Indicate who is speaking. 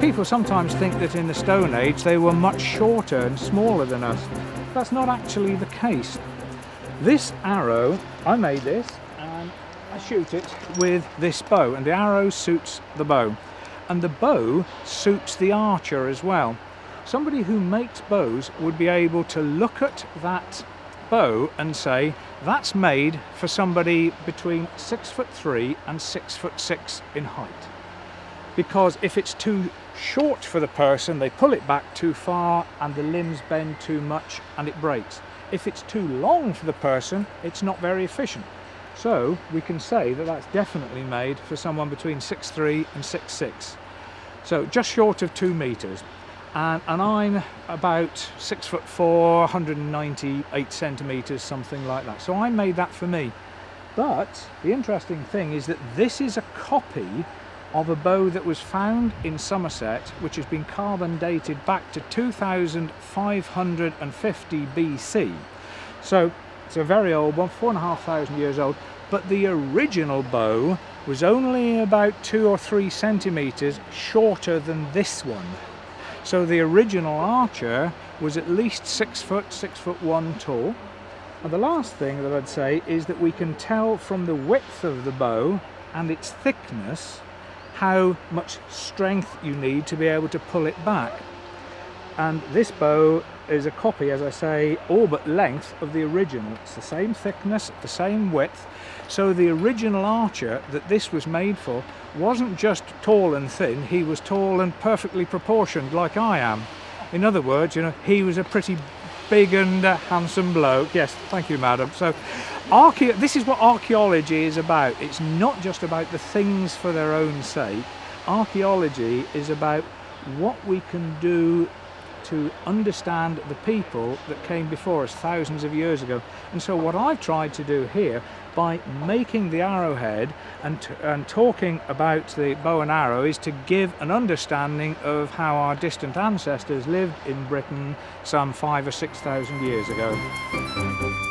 Speaker 1: people sometimes think that in the Stone Age they were much shorter and smaller than us. That's not actually the case. This arrow, I made this and I shoot it with this bow and the arrow suits the bow and the bow suits the archer as well. Somebody who makes bows would be able to look at that bow and say that's made for somebody between six foot three and six foot six in height because if it's too short for the person they pull it back too far and the limbs bend too much and it breaks if it's too long for the person it's not very efficient so we can say that that's definitely made for someone between 6'3 and 6'6 so just short of two meters and, and I'm about six foot four, 198 centimeters, something like that. So I made that for me. But the interesting thing is that this is a copy of a bow that was found in Somerset, which has been carbon dated back to 2550 BC. So it's a very old one, four and a half thousand years old, but the original bow was only about two or three centimeters shorter than this one. So the original archer was at least six foot, six foot one tall. And the last thing that I'd say is that we can tell from the width of the bow and its thickness how much strength you need to be able to pull it back. And this bow is a copy, as I say, all but length of the original. It's the same thickness, the same width. So the original archer that this was made for wasn't just tall and thin, he was tall and perfectly proportioned like I am. In other words, you know, he was a pretty big and uh, handsome bloke. Yes, thank you, madam. So, this is what archaeology is about. It's not just about the things for their own sake. Archaeology is about what we can do to understand the people that came before us thousands of years ago. And so what I've tried to do here by making the arrowhead and, and talking about the bow and arrow is to give an understanding of how our distant ancestors lived in Britain some five or six thousand years ago.